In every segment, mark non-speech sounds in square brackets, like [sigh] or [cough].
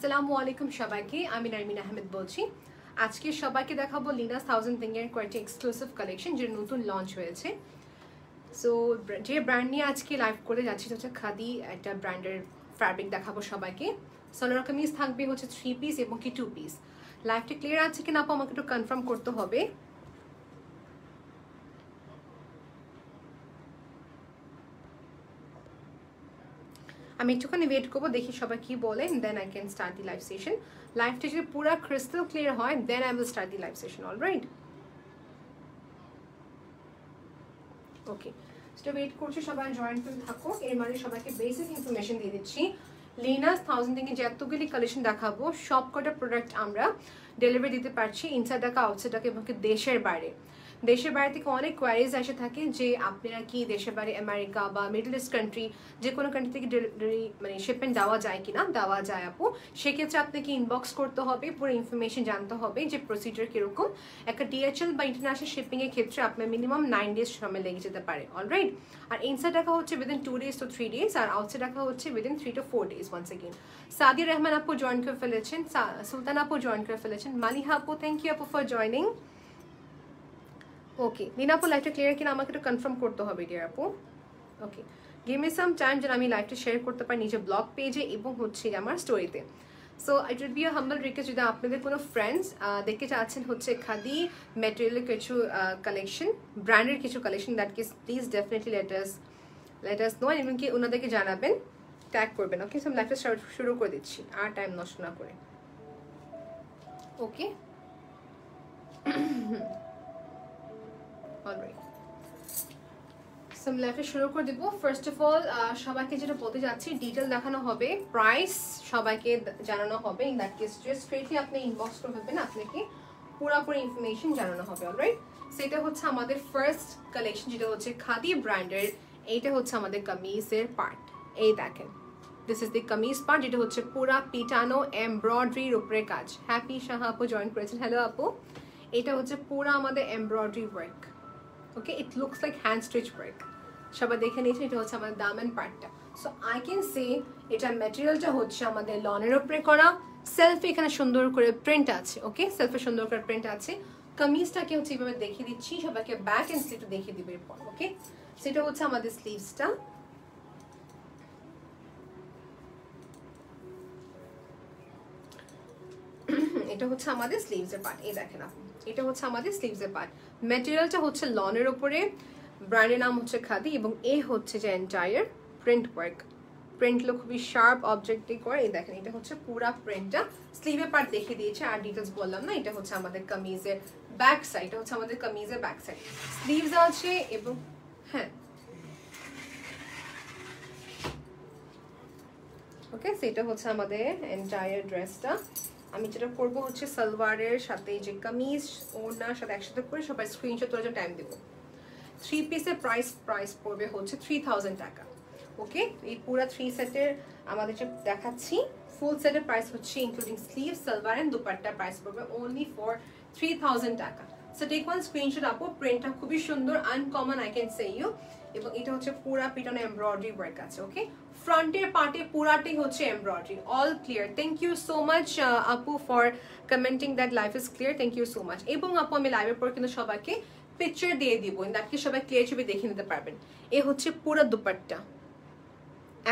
আসসালামু আলাইকুম সবাইকে, আমি নারমিন আহমেদ বলছি। আজকে সবাইকে দেখাবো লিনাস থাউজেন্ড থিঙ্গের কয়েকটি এক্সক্লুসিভ কালেকশন যে নতুন লঞ্চ হয়েছে। সো যে ব্র্যান্ড নিয়ে আজকে লাইভ করে যাচ্ছি হচ্ছে খাদি, একটা ব্র্যান্ডের ফ্যাব্রিক দেখাবো সবাইকে। সোলার কামিজ থাকবে হচ্ছে থ্রি পিস এবং কি টু পিস লাইভটা ক্লিয়ার আছে কিনা আপু, আমাকে একটু কনফার্ম করতে হবে। আমি একটুখানি ওয়েট করব, দেখি সবাই কি বলে then I can start the live session লাইভটা যদি পুরো ক্রিস্টাল ক্লিয়ার হয় then I will start the live session all right okay সেটা ওয়েট করছি, সবাই জয়েন্ট করে থাকো। এর মানে সবাইকে বেসিক ইনফরমেশন দিয়ে দিচ্ছি। লিনাস থাউজেন্ড থেকে যতগুলি কালেকশন দেখাবো সব কটা প্রোডাক্ট আমরা ডেলিভারি দিতে পারছি ইনসাইড টাকা আউটসাইড টাকা এবং দেশের বাইরে। দেশের বাইরে থেকে অনেক কোয়ারিজ এসে থাকে যে আপনারা কি দেশের বাইরে আমেরিকা বা মিডল ইস্ট কান্ট্রি যে কোনো কান্ট্রি থেকে ডেলিভারি মানে শিপমেন্ট দেওয়া যায় কিনা, দেওয়া যায় আপু, সেক্ষেত্রে আপনাকে ইনবক্স করতে হবে, পুরো ইনফরমেশন জানতে হবে যে প্রসিডিওর কীরকম। একটা ডিএচএল বা ইন্টারন্যাশনাল শিপিংয়ের ক্ষেত্রে আপনার মিনিমাম নাইন ডেজ সময় লেগে যেতে পারে অলরাইট আর ইনসাইড টাকা হচ্ছে within two days two three days আর আউটসাইড টাকা হচ্ছে within three two four days once again Sadia Rahman আপু জয়েন করে ফেলেছেন সুলতান আপু জয়েন করে ফেলেছেন। মালিহা আপু থ্যাংক ইউ আপু ফর জয়নিং ওকে নীনা আপু লাইভটা ক্লিয়ার কিনা আমাকে একটু কনফার্ম করতে হবে ডিয়ার আপু okay give me some time যেন আমি লাইভটা শেয়ার করতে পারি নিজের ব্লগ পেজে এবং হচ্ছে আমার স্টোরিতে so it would be a humble request যদি আপনাদের কোনো ফ্রেন্ডস দেখতে চাচ্ছেন হচ্ছে খাদি ম্যাটেরিয়ালের কিছু কালেকশন ব্র্যান্ডের কিছু collection that kiss please definitely let us let us know এবং কি ওনাদেরকে জানাবেন ট্যাগ করবেন ওকে সব লাইফটা শুরু করে দিচ্ছি, আর টাইম নষ্ট না করে। ওকে [clears throat] অলরাইট লাইফে শুরু করে দেবো। ফার্স্ট অফ অল সবাইকে যেটা বলতে যাচ্ছি ডিটেল দেখানো হবে প্রাইস সবাইকে জানানো হবে। ইন দ্যাট কেস স্ট্রেটলি আপনি ইনবক্স করে ফেলবেন, আপনাকে পুরোপুরি ইনফরমেশন জানানো হবে অলরাইট সেটা হচ্ছে আমাদের ফার্স্ট কালেকশন যেটা হচ্ছে খাদি ব্র্যান্ডের এইটা হচ্ছে আমাদের কামিজের পার্ট এই দেখেন this is the kameez part যেটা হচ্ছে পুরা পিটানো এমব্রয়ডারির উপরে কাজ। হ্যাপি শাহ আপু জয়েন করেছেন। হ্যালো আপু। এটা হচ্ছে পুরো আমাদের embroidery work okay it looks like hand stitch work সবাই দেখে নিয়েছে, এটা হচ্ছে আমাদের দামেন পার্টটা সো আই ক্যান সে এটার ম্যাটেরিয়ালটা হচ্ছে আমাদের লনের উপরে করা। সেলফে এখানে সুন্দর করে প্রিন্ট আছে ওকে সেলফে সুন্দর করে প্রিন্ট আছে। কামিজটাকে হচ্ছে এইভাবে দেখিয়ে দিচ্ছি, সবাইকে ব্যাক অ্যান্ড স্লিভটা দেখিয়ে দিবে এরপর ওকে সেটা হচ্ছে আমাদের স্লিভসটা এটা হচ্ছে আমাদের স্লিভসের পার্ট এই দেখেন আপনি। এটা হচ্ছে আমাদের স্লিভসের পার্ট ম্যাটেরিয়ালটা হচ্ছে লনের ওপরে ব্র্যান্ডের নাম হচ্ছে খাদি এবং এ হচ্ছে যে এন্টায়ার প্রিন্ট ওয়ার্ক প্রিন্টগুলো খুবই শার্প অবজেক্টে করে। এই দেখেন, এটা হচ্ছে পুরা প্রিন্টটা স্লিভের পার্ট দেখিয়ে দিয়েছে, আর ডিটেলস বললাম না, এটা হচ্ছে আমাদের কামিজের ব্যাক সাইড এটা হচ্ছে আমাদের কামিজের ব্যাক সাইড স্লিভস আছে এবং হ্যাঁ। ওকে সেটা হচ্ছে আমাদের এন্টায়ার ড্রেসটা আমি যেটা করব হচ্ছে সালোয়ারের সাথে যে কামিজ ওনার সাথে একসাথে করে সবাই স্ক্রিনশট তোলার জন্য টাইম দেবো। থ্রি পিসের প্রাইস প্রাইস পড়বে হচ্ছে থ্রি থাউজেন্ড টাকা। ওকে এই পুরো থ্রি সেটের আমাদের যে দেখাচ্ছি ফুল সেটের প্রাইস হচ্ছে ইনক্লুডিং স্লিভ সালোয়ার অ্যান্ড দুপাট্টার প্রাইস পড়বে only for three thousand taka. So take one screenshot আপু প্রিন্টটা খুবই সুন্দর uncommon I can say you এবং এটা হচ্ছে পুরা পিটনে এমব্রয়ডারি ওয়ার্ক আছে ওকে ফ্রন্টের পার্টে পুরাটাই হচ্ছে embroidery all clear thank you so much আপু for commenting that live is clear thank you so much এবং আপু, আমি লাইভের পর কিন্তু সবাইকে পিকচার দিয়ে দিব দ্যাটকে সবাই ক্লিয়ার ছবি দেখে নিতে পারবেন। এ হচ্ছে পুরো দুপাট্টা।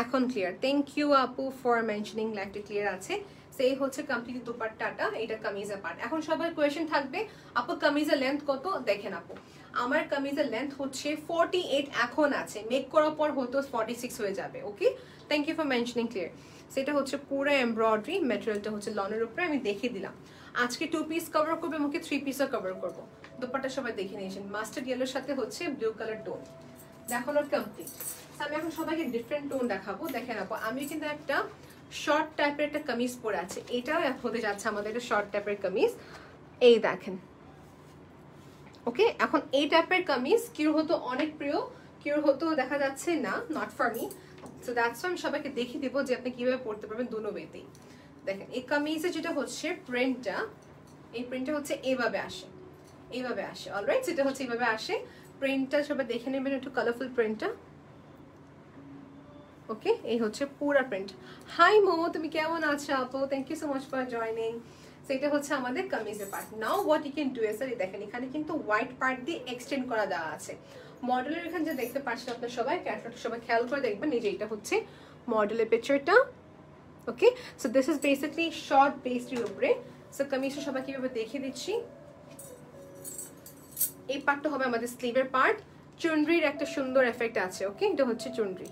এখন ক্লিয়ার থ্যাংক ইউ আপু ফর মেনশনিং লাইফটা ক্লিয়ার আছে। সেই হচ্ছে কমপ্লিট দুপাট্টাটা, এটা কামিজের পার্ট এখন সবার কোয়েশ্চেন থাকবে, আপু, কামিজের লেন্থ কত? দেখেন আপু। আমার কামিজের লেন্থ হচ্ছে ফর্টি এইট এখন আছে। মেক করার পর হতো ফর্টি সিক্স হয়ে যাবে okay thank you for mentioning clear সেটা হচ্ছে পুরো এমব্রয়ডারি ম্যাটেরিয়ালটা হচ্ছে লনের উপরে, আমি দেখিয়ে দিলাম। আজকে টু পিস কভার করবে আমাকে থ্রি পিসও কভার করব। দোপাটা সবাই দেখে নিয়েছেন মাস্টার্ড ইয়েলোর সাথে হচ্ছে ব্লু কালার টোন দেখানোর কমপ্লিট আমি এখন সবাইকে ডিফারেন্ট টোন দেখাবো। দেখে রাখব আমি কিন্তু একটা শর্ট টাইপের একটা কামিজ পরে আছে। এটাও হতে যাচ্ছে আমাদের একটা শর্ট টাইপের কামিজ। এই দেখেন। ওকে এখন এই টাইপের কামিজ কিউর হতো অনেক প্রিয় কিউর হতো দেখা যাচ্ছে না not for me so that's আমি সবাইকে দেখিয়ে দেবো যে আপনি কীভাবে পড়তে পারবেন দুনো ওয়েতেই দেখেন, এই কামিজে যেটা হচ্ছে প্রিন্টটা এই প্রিন্টটা হচ্ছে এইভাবে আসে এইভাবে আসে অলরাইট যেটা হচ্ছে এইভাবে আসে প্রিন্টটা সবাই দেখে নেবেন একটু কালারফুল প্রিন্টটা ওকে এই হচ্ছে পুরা প্রিন্ট হাই মোমো তুমি কেমন আছো? আপু thank you so much for joining সেটা হচ্ছে আমাদের কামিজের part now what you can do as দেখেন, এখানে কিন্তু হোয়াইট পার্ট দিয়ে এক্সটেন্ড করা দেওয়া আছে। মডেলের এখানে যে দেখতে পাচ্ছেন আপনার সবাই ক্যাটলগটা সবাই খেয়াল করে দেখবেন, এই যে এটা হচ্ছে মডেলের পিকচারটা okay so this is basically short বেস্টের উপরে। সো কামিজটা সবাই কীভাবে দেখিয়ে দিচ্ছি? এই পার্টটা হবে আমাদের স্লিভের পার্ট চুনরির একটা সুন্দর এফেক্ট আছে ওকে এটা হচ্ছে চুনরি।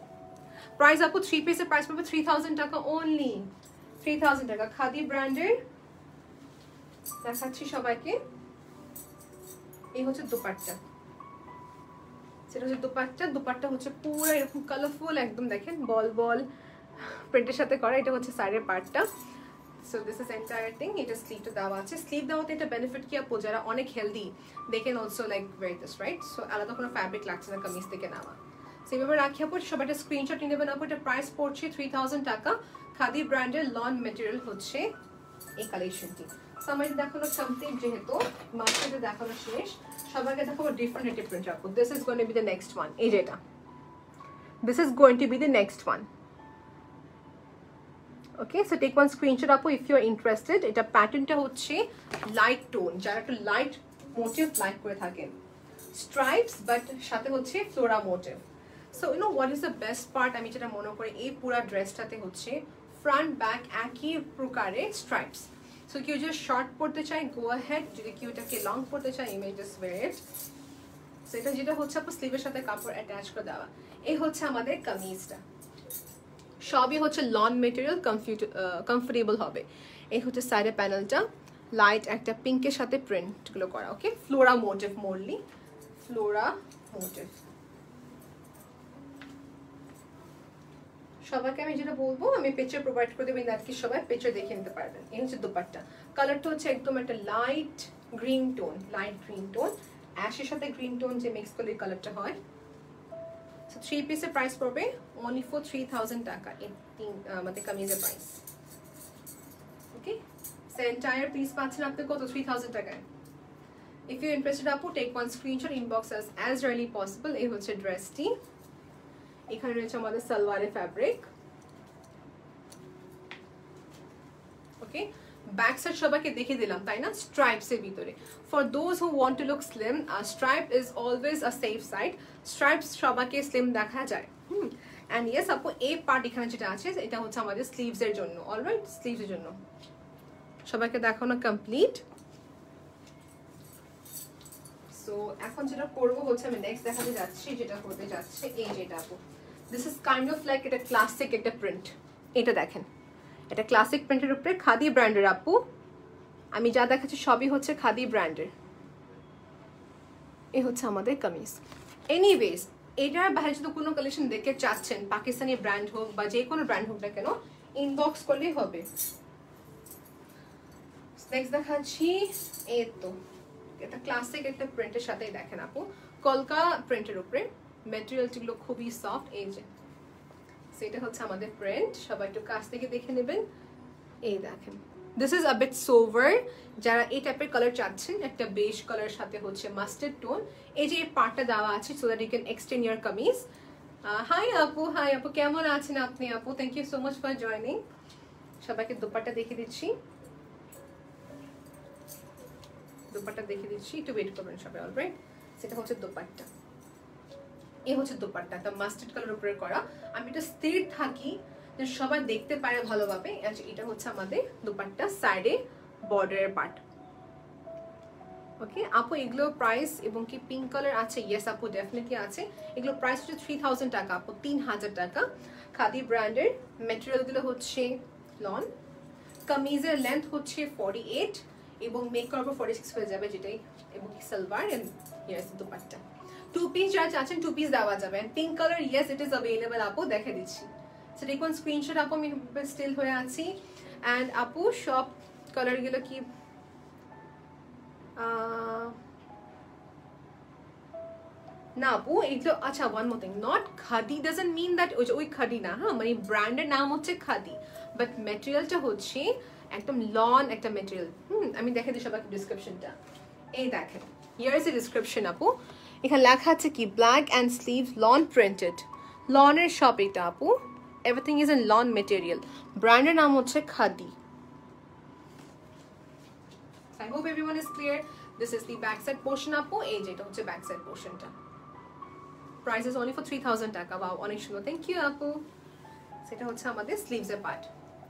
প্রাইস আপু থ্রি পিসের প্রাইস পাবে three thousand taka only three taka. Khadi ব্র্যান্ডের দেখাচ্ছি সবাইকে। এই হচ্ছে দুপাট্টা। সেটা হচ্ছে দুপাট্টা। দুপাট্টা হচ্ছে পুরো এরকম কালারফুল একদম দেখেন, বল বল প্রিন্টের সাথে করা। এটা হচ্ছে সাইডের পার্টটা so this is entire thing এটা স্লিভটা দেওয়া আছে। স্লিভ দেওয়াতে এটা বেনিফিট কি আপু? যারা অনেক healthy they can also like wear this right so আলাদা কোনো ফ্যাব্রিক লাগছে না কামিজ থেকে নেওয়া। সেভাবে রাখি আপু। সবাই একটা স্ক্রিনশট নিয়ে নেবেন আপু। এটা প্রাইস পড়ছে থ্রি টাকা। খাদি ব্র্যান্ডের লন মেটেরিয়াল হচ্ছে এই কালেকশনটি সো আমার দেখানো কমপ্লিট যেহেতু মার্কেটে দেখানো শেষ। সবাইকে দেখাবো ডিফারেন্ট একটা প্রিন্ট আপু this is going to be the next one এই যেটা this is going to be the next one okay so take one screenshot আপু ইফ ইউ আর ইন্টারেস্টেড এটা প্যাটার্নটা হচ্ছে লাইট টোন যারা একটু লাইট মোটিভ লাইক করে থাকেন স্ট্রাইপস বাট সাথে হচ্ছে floral motif so you know what is the best part আমি যেটা মনে করি, এই পুরা ড্রেসটাতে হচ্ছে ফ্রন্ট ব্যাক একই প্রকারে স্ট্রাইপস সো কেউ যদি শর্ট পড়তে চায় গো হেড যদি কেউ এটাকে লং পড়তে চায় ইমেজ জাস্ট ওয়ের ইট সেটা যেটা হচ্ছে, আপনার স্লিভের সাথে কাপড় অ্যাটাচ করে দেওয়া। এই হচ্ছে আমাদের কামিজটা। সবই হচ্ছে লন মেটেরিয়াল কমফোর্টেবল হবে। এই হচ্ছে সাইডের প্যানেলটা লাইট একটা পিঙ্কের সাথে প্রিন্টগুলো করা okay floral motif merely floral motif সবাইকে আমি যেটা বলব, আমি পিকচার প্রোভাইড করে দেবেন কি সবাই পিকচার দেখে নিতে পারবেন। এই হচ্ছে দুপাট্টা। কালারটা হচ্ছে একদম একটা light green tone light green tone অ্যাশের সাথে গ্রিন টোন যে মিক্স করলে কালারটা হয়। থ্রি পিসের প্রাইস পড়বে অনলি ফর থ্রি থাউজেন্ড টাকা আমাদের কামিজের প্রাইস ওকে এন্টায়ার পিস পাচ্ছেন আপনি কত? থ্রি থাউজেন্ড টাকায়। ইফ ইউ ইন্টারেস্টেড আপু take one screenshot inbox as as early possible এই হচ্ছে ড্রেসটি এখানে রয়েছে আমাদের সালোয়ারের ফ্যাব্রিক ওকে ব্যাক সাইড সবাইকে দেখে দিলাম, তাই না? স্ট্রাইপস এর ভিতরে। For those who want to look slim stripe is always a safe side stripes সবাইকে স্লিম দেখা যায়। হুম অ্যান্ড ইয়েস আপু এই পার্ট এখানে যেটা আছে, এটা হচ্ছে আমাদের স্লিভস এর জন্য। অলরাইট স্লিভস এর জন্য। সবাইকে দেখানো কমপ্লিট সো এখন যেটা করব হচ্ছে আমি নেক্সট দেখাতে যাচ্ছি, যেটা করতে যাচ্ছে, এই যেটা আপু। This is kind of like এটা ক্লাসিক একটা প্রিন্ট এটা দেখেন। এটা ক্লাসিক প্রিন্টের উপরে খাদি ব্র্যান্ডের আপু। আমি যা দেখাচ্ছি সবই হচ্ছে খাদি ব্র্যান্ডের এ হচ্ছে আমাদের কামিজ। এনিওয়েজ এটার বাইরে যদি কোনো কালেকশন দেখে চাচ্ছেন, পাকিস্তানি ব্র্যান্ড হোক বা যে কোনো ব্র্যান্ড হোক না কেন ইনবক্স করলেই হবে। নেক্সট দেখাচ্ছি, এই তো। এটা ক্লাসিক একটা প্রিন্টের সাথেই দেখেন আপু। কলকা প্রিন্টের উপরে। ম্যাটেরিয়ালটিগুলো খুবই সফট এই যে। সেটা হচ্ছে আমাদের প্রিন্ট সবাই একটু কাছ থেকে দেখে নেবেন। এই দেখেন। This is a bit sober যারা এই টাইপের কালার চাচ্ছেন, একটা বেশ কালার সাথে হচ্ছে মাস্টার্ড টোন এই যে পার্টটা দেওয়া আছে so that you can extend your kameez. Hi আপু হাই আপু, কেমন আছেন আপনি আপু? Thank you so much for joining সবাইকে দুপাট্টা দেখে দিচ্ছি। দুপাট্টা দেখে দিচ্ছি। একটু ওয়েট করবেন সবাই অলরাইট সেটা হচ্ছে দুপাট্টা। এই হচ্ছে দুপাট্টা একটা মাস্টার্ড কালার উপরে করা। আমি এটা স্থির থাকি যে সবাই দেখতে পারে ভালোভাবে এটা হচ্ছে আমাদের দুপাট্টা সাইডে বর্ডারের পার্ট ওকে আপু, এগুলো প্রাইস এবং কি পিঙ্ক কালার আছে? ইয়েস আপু ডেফিনেটলি আছে। এগুলো প্রাইস হচ্ছে থ্রি থাউজেন্ড টাকা, আপু, তিন হাজার টাকা। খাদি ব্র্যান্ডের মেটেরিয়ালগুলো হচ্ছে লন কামিজের লেন্থ হচ্ছে ফর্টি এইট এবং মেক করার ফর্টি সিক্স হয়ে যাবে যেটাই, এবং সালভার এন্ড ইয়াস দুপাট্টা। টু পিস যারা চাচ্ছেন টু পিস দেওয়া যাবে। Pink colour yes it is available আপু, দেখে দিচ্ছি। সো দেখুন স্ক্রিনশট আপু, আমি স্টিল হয়ে আছি। অ্যান্ড আপু সব কালারগুলো কি? না, আপু, এগুলো আচ্ছা one more thing not Khadi doesn't mean that ওই ওই খাদি না হ্যাঁ মানে ব্র্যান্ডের নাম হচ্ছে খাদি বাট ম্যাটেরিয়ালটা হচ্ছে একদম লন একটা ম্যাটেরিয়াল হুম, আমি দেখে দিই সবাইকে ডিসক্রিপশনটা এই দেখেন ইয়ার ইজ এ ডিসক্রিপশন আপু। এখানে লেখা আছে কি black and sleeve lawn printed লনের shop এটা, আপু। Everything is in lawn material ব্র্যান্ডের নাম হচ্ছে Khadi. I hope everyone is clear this is the back side portion আপু। এই যেটা হচ্ছে ব্যাক সাইড পোর্শনটা price is only for three thousand taka. বা অনেক সুন্দর। থ্যাংক ইউ আপু। সেটা হচ্ছে আমাদের স্লিভসের পার্ট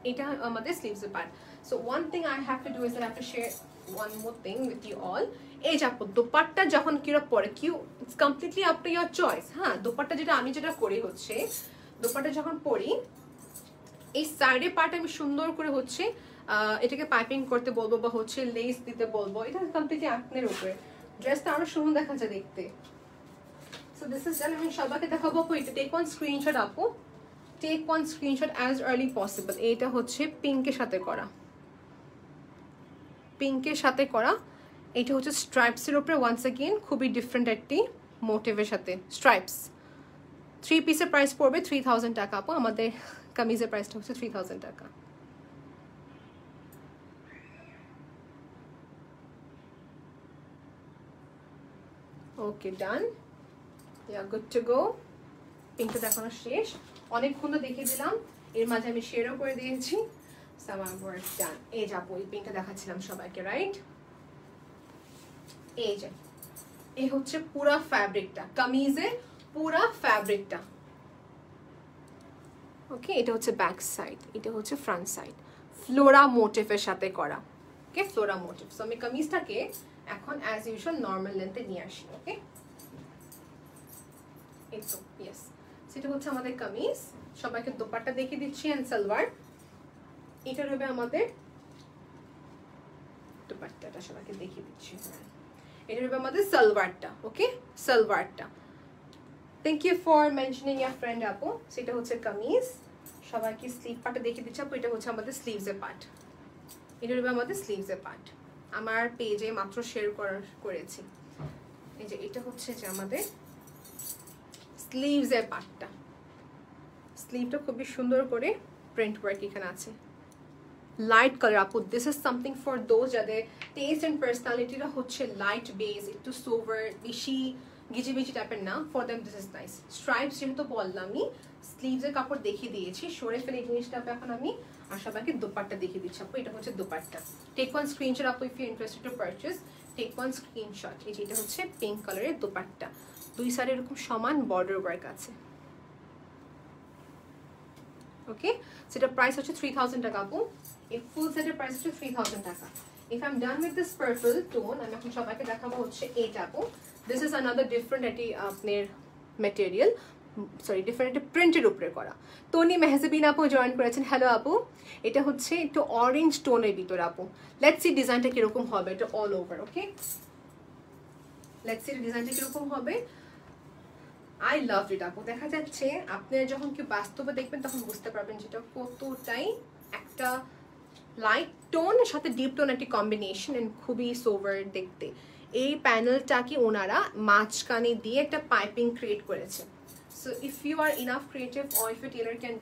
এটা আমাদের স্লিভসের part so one thing I have to do is I have to share one more thing with you all এই আপু, দোপাট্টা যখন কিরো পরে, Q it's completely up to your choice হ্যাঁ? দোপাট্টা যেটা আমি যেটা করি হচ্ছে, দোপাট্টা যখন পরি, এই সাইডে পার্ট আমি সুন্দর করে হচ্ছে এটাকে পাইপিং করতে বলব বা হচ্ছে লেস দিতে বলব, এটা কমপ্লিটলি আপনার উপরে। ড্রেসটা আরও সুন্দর দেখা যায় দেখতে। সো দিস ইজ আমি সবাইকে দেখাবো আপু, এটা টেক ওয়ান স্ক্রিনশট আপু। Take one screenshot as early possible এইটা হচ্ছে পিঙ্কের সাথে করা। পিঙ্কের সাথে করা। এটা হচ্ছে স্ট্রাইপসের উপরে ওয়ান্স অ্যাগেন খুবই ডিফারেন্ট একটি মোটিভের সাথে। স্ট্রাইপস থ্রি পিসের প্রাইস পড়বে থ্রি থাউজেন্ড টাকা আপু। আমাদের কামিজের প্রাইসটা হচ্ছে থ্রি থাউজেন্ড টাকা। ওকে ডান গুড টু গো পিঙ্কটা দেখানো শেষ। অনেকক্ষণ দেখিয়ে দিলাম। এর মাঝে আমি শেয়ারও করে দিয়েছি। আমার ওয়ার্ক ডান এই যাব এই পিঙ্কটা দেখাচ্ছিলাম সবাইকে রাইট এই যে, এই হচ্ছে পুরা ফ্যাব্রিকটা কামিজের পুরা ফ্যাব্রিকটা ওকে এটা হচ্ছে ব্যাক সাইড এটা হচ্ছে ফ্রন্ট সাইড ফ্লোরা মোটিভের সাথে করা ওকে ফ্লোরা মোটিভ সো আমি কামিজটাকে এখন অ্যাজ ইউজুয়াল নর্মাল লেন্থে নিয়ে আসি ওকে এই তো ইয়েস সেটা হচ্ছে আমাদের কামিজ। সবাইকে দোপাট্টা দেখিয়ে দিচ্ছি অ্যান্ড সালোয়ার এটা হবে আমাদের দোপাট্টাটা, সবাইকে দেখিয়ে দিচ্ছি। এটা হবে আমাদের সালোয়ারটা ওকে সালোয়ারটা। Thank you for mentioning your friend আপু সেটা হচ্ছে কামিজ। সবাইকে স্লিভ পার্টটা দেখিয়ে দিচ্ছি আপু এটা হচ্ছে আমাদের স্লিভসের পার্ট এটা হবে আমাদের স্লিভসের পার্ট আমার পেজে মাত্র শেয়ার করেছি। এই যে, এটা হচ্ছে যে আমাদের স্লিভসের পার্টটা স্লিভটা খুবই সুন্দর করে প্রিন্ট ওয়ার্ক এখানে আছে। লাইট কালার আপু this is something for those যাদের টেস্ট অ্যান্ড পার্সোনালিটিটা হচ্ছে লাইট বেস একটু সোভার বেশি গিজি বিজি টাইপের না for them this is nice stripes যেহেতু বললামই স্লিভসের কাপড় দেখিয়ে দিয়েছি, সরে ফেলে এই জিনিসটা এখন আমি আর সবাইকে দোপাট্টা দেখিয়ে দিচ্ছি আপু এটা হচ্ছে দোপাট্টা। টেক ওয়ান স্ক্রিনশট আপু if you interested to purchase take one screenshot এই যে এটা হচ্ছে পিঙ্ক কালারের দোপাট্টা। দুই সাইডে এরকম সমান বর্ডার ওয়ার্ক আছে। ওকে সেটা প্রাইস হচ্ছে থ্রি থাউজেন্ড টাকা আপু এই ফুল সেটের প্রাইস হচ্ছে three thousand taka. If I am done with this purple tone আমি এখন সবাইকে দেখাবো হচ্ছে এইটা আপু। দিস ইজ আনাদার ডিফারেন্ট একটি আপনার মেটেরিয়াল সরি ডিফারেন্ট প্রিন্টের উপরে করা। তনি মেহজাবিন আপু জয়েন করেছেন। হ্যালো আপু। এটা হচ্ছে একটু অরেঞ্জ টোনের ভিতরে আপু। লেটস সি ডিজাইনটা কীরকম হবে। এটা all over okay let's see ডিজাইনটা কীরকম হবে। আই লাভ ইট আপু। দেখা যাচ্ছে আপনারা যখন কেউ বাস্তবে দেখবেন, তখন বুঝতে পারবেন যেটা কতটাই একটা লাইট টোন সাথে ডিপ টোন একটি কম্বিনেশন এন্ড খুবই সোভার দেখতে। এই প্যানেলটাকে ওনারা মাঝখানে দিয়ে একটা পাইপিং ক্রিয়েট করেছে। So if you are enough creative or if you tailor can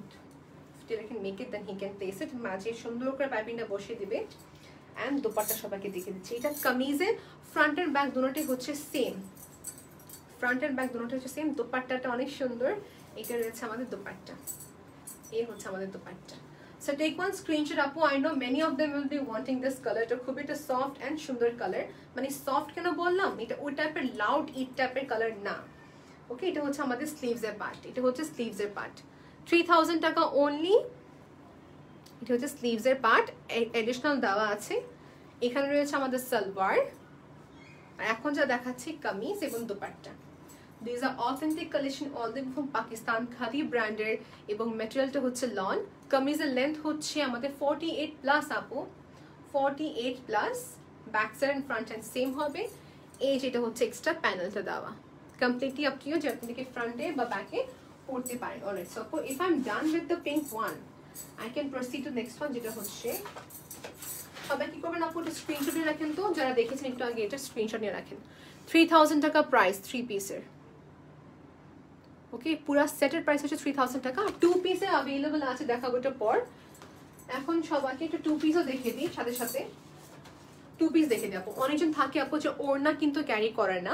tailor can make it then he can place it মাঝে সুন্দর করে পাইপিংটা বসিয়ে দিবে। অ্যান্ড দোপাট্টা সবাইকে দেখে দিচ্ছে। এটা কামিজের ফ্রন্ট অ্যান্ড ব্যাক দুটোটাই হচ্ছে সেম ফ্রন্ট অ্যান্ড ব্যাক দুটোটা হচ্ছে সেম দোপাট্টাটা অনেক সুন্দর। এটা রয়েছে আমাদের দোপাট্টা। এই হচ্ছে আমাদের dupatta. So take one screenshot আপু I know many of them will be wanting this colour এটা খুবই একটা সফট অ্যান্ড সুন্দর কালার মানে সফট কেন বললাম এটা ওই টাইপের লাউড ইট টাইপের কালার না ওকে এটা হচ্ছে আমাদের স্লিভসের পার্ট এটা হচ্ছে স্লিভসের part three thousand taka only এটা হচ্ছে স্লিভসের পার্ট এডিশনাল দেওয়া আছে এখানে রয়েছে আমাদের সালোয়ার আর এখন যা দেখাচ্ছি কামিজ এবং dupatta these are authentic collection all the from Pakistan Khadi ব্র্যান্ডের এবং মেটেরিয়ালটা হচ্ছে লন কামিজের লেন্থ হচ্ছে আমাদের ফর্টি এইট প্লাস আপু। Forty eight plus back and front hand same হবে। এই যেটা হচ্ছে এক্সট্রা প্যানেলটা দেওয়া। কমপ্লিটলি আপ টু যে আপনি ফ্রন্টে বা ব্যাকে পড়তে পারেন। Alright so if I am done with the pink one I can proceed to next one যেটা হচ্ছে সবাই কি করবেন আপু স্ক্রিনশট নিয়ে রাখেন তো। যারা দেখেছেন একটু আগে এটা স্ক্রিনশট নিয়ে রাখেন। Three thousand taka price three পিসের ওকে পুরা সেটের প্রাইস হচ্ছে থ্রি থাউজেন্ড টাকা। টু পিসে অ্যাভেলেবল আছে দেখাবো এটা পর। এখন সবাইকে একটু টু পিসও দেখিয়ে দিই, সাথে সাথে। টু পিস দেখে দেবো অনেকজন থাকে আপু যে ওড়না কিন্তু ক্যারি করে না।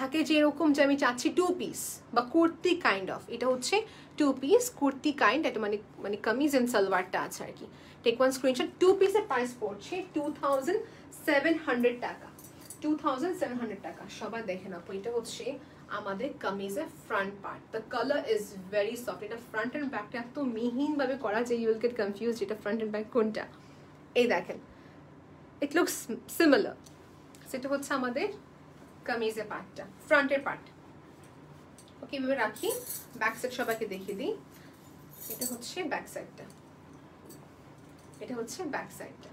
থাকে যে এরকম যে আমি চাচ্ছি টু পিস বা কুর্তি কাইন্ড অফ এটা হচ্ছে টু পিস কুর্তি কাইন্ড এটা মানে মানে কামিজ এন্ড সালোয়ারটা আছে আর কি। টেক ওয়ান স্ক্রিনশট টু পিসের প্রাইস পড়ছে two thousand seven hundred taka. Two thousand seven hundred taka. সবাই দেখেন আপু, এটা হচ্ছে আমাদের কামিজের front part the colour is very soft এটা ফ্রন্ট অ্যান্ড ব্যাকটা এত মিহিনভাবে করা যে ইউল গেট কনফিউজ এটা ফ্রন্ট অ্যান্ড ব্যাক কোনটা। এই দেখেন। ইট লুকস সিমিলার সেটা হচ্ছে আমাদের কামিজের পার্টটা ফ্রন্টের পার্ট ওকে এভাবে রাখি। ব্যাক সাইড সবাইকে দেখিয়ে দিই। এটা হচ্ছে ব্যাক সাইডটা এটা হচ্ছে ব্যাক সাইডটা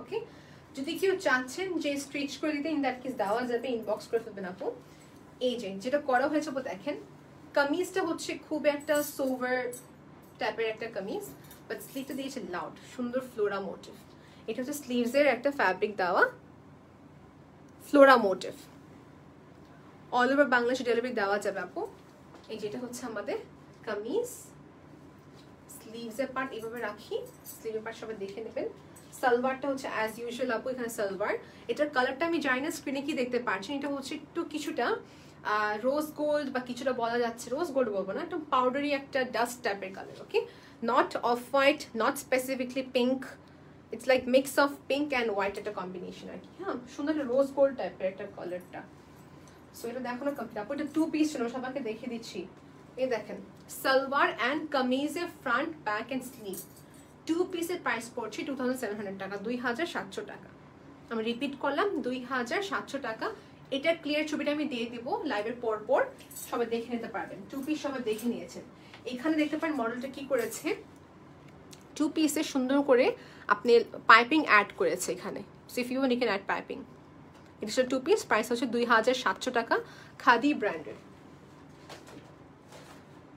ওকে যদি কেউ চাচ্ছেন যে স্ট্রিচ করে দিতে ইন দ্যাট কেস দেওয়া যাবে ইনবক্স করে ফেলবেন আপু। যে যেটা করা হয়েছে দেখেন, কামিজটা হচ্ছে খুব একটা সোভার টাইপের একটা কামিজ বাট স্লিভটা দিয়েছে লাউড সুন্দর ফ্লোরা মোটিভ এটা হচ্ছে স্লিভসের একটা ফ্যাব্রিক দেওয়া ফ্লোরা মোটিভ অল ওভার বাংলাদেশে ডেলিভারি দেওয়া যাবে আপু। এই যেটা হচ্ছে আমাদের কামিজ স্লিভসের পার্ট এইভাবে রাখি স্লিভের পার্ট সবাই দেখে নেবেন। সালোয়ারটা হচ্ছে অ্যাজ ইউজুয়াল আপু, এখানে সালোয়ার। এটার কালারটা আমি জানি না স্ক্রিনে কি দেখতে পাচ্ছেন, এটা হচ্ছে একটু কিছুটা রোজ গোল্ড বা কিছুটা বলা যাচ্ছে রোজ গোল্ড বলব না একটু পাউডারি একটা ডাস্ট টাইপের colour okay not off white not specifically pink it's like mix of pink and white একটা কম্বিনেশন আর কি হ্যাঁ? সুন্দর রোজ গোল্ড টাইপের একটা কালারটা সো এটা দেখো না কমপ্লিট আপু এটা টু পিস ছিল, সবাইকে দেখিয়ে দিচ্ছি। এই দেখেন, সালোয়ার অ্যান্ড কামিজের front back and sleeve two পিসের প্রাইস পড়ছে two thousand seven hundred taka, দুই হাজার সাতশো টাকা। আমি রিপিট করলাম, দুই হাজার সাতশো টাকা এটার ক্লিয়ার ছবিটা আমি দিয়ে দিব লাইভের পর পর। সবাই দেখে নিতে পারবেন। টু পিস সবাই দেখে নিয়েছেন। এখানে দেখতে পারেন মডেলটা কি করেছে? টু পিসে সুন্দর করে আপনি পাইপিং অ্যাড করেছে এখানে। Saif you you add piping এটা হচ্ছে টু পিস প্রাইস হচ্ছে দুই হাজার সাতশো টাকা, খাদি ব্র্যান্ডের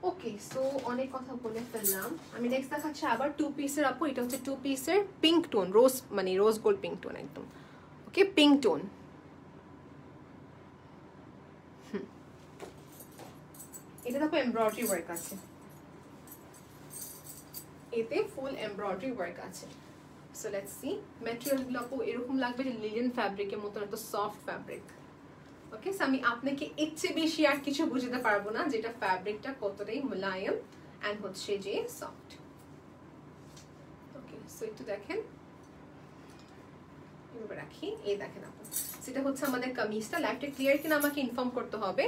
ওকে সো অনেক কথা বলে ফেললাম। আমি নেক্সট দেখাচ্ছি আবার টু পিসের আপু। এটা হচ্ছে টু পিসের পিঙ্ক টোন রোজ মানে রোজ গোল্ড পিঙ্ক টোন একদম। ওকে পিঙ্ক টোন এটা দেখো এমব্রয়ডারি ওয়ার্ক আছে। এতে ফুল এমব্রয়ডারি ওয়ার্ক আছে। সো লেটস সি ম্যাটেরিয়ালগুলো আপু এরকম লাগবে যে লিলেন ফ্যাব্রিকের মতো এত সফট ফ্যাব্রিক ওকে সো আমি আপনাকে এর চেয়ে বেশি আর কিছু বুঝতে পারব না, যেটা ফ্যাব্রিকটা কতটাই মোলায়েম অ্যান্ড হচ্ছে যে সফট ওকে সো একটু দেখেন। রাখি, এই দেখেন আপু। সেটা হচ্ছে আমাদের কামিজটা। লাইফটা ক্লিয়ার কিনা আমাকে ইনফর্ম করতে হবে।